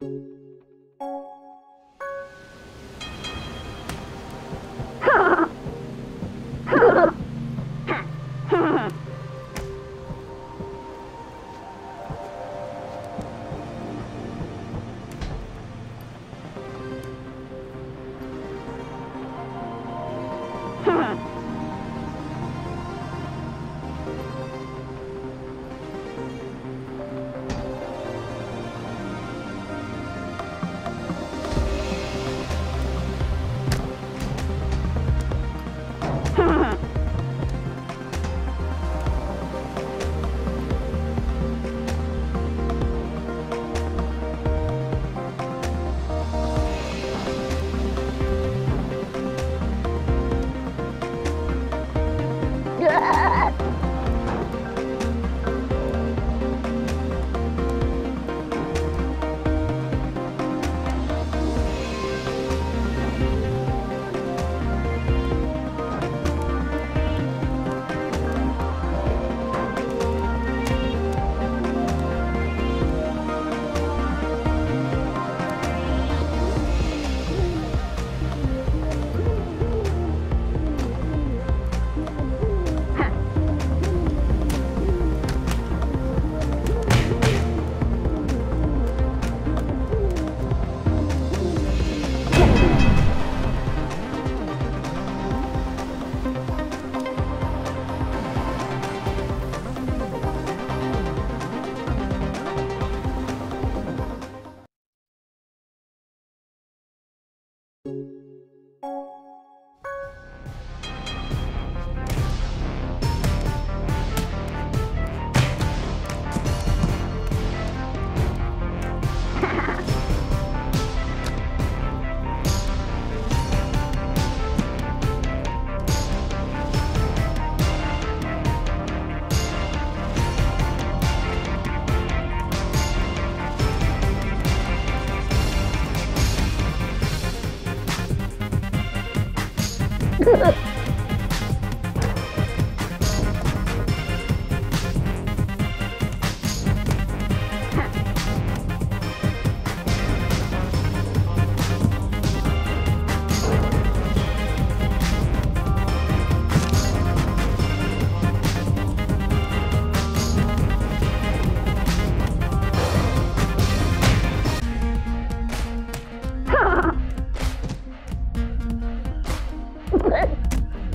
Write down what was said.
Ha ha! Ugh. good.